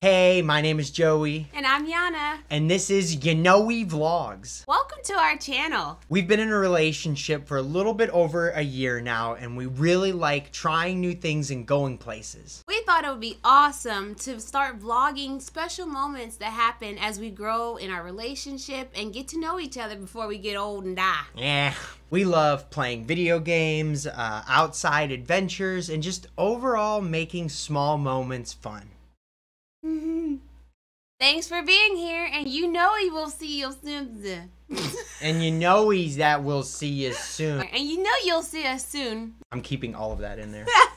Hey, my name is Joey, And I'm Yana. and this is Yanoey Vlogs. Welcome to our channel. We've been in a relationship for a little bit over a year now, and we really like trying new things and going places. We thought it would be awesome to start vlogging special moments that happen as we grow in our relationship and get to know each other before we get old and die. Yeah, we love playing video games, uh, outside adventures, and just overall making small moments fun. Thanks for being here, and you know he will see you soon. And you know he's that we'll see you soon. and you know you'll see us soon. I'm keeping all of that in there.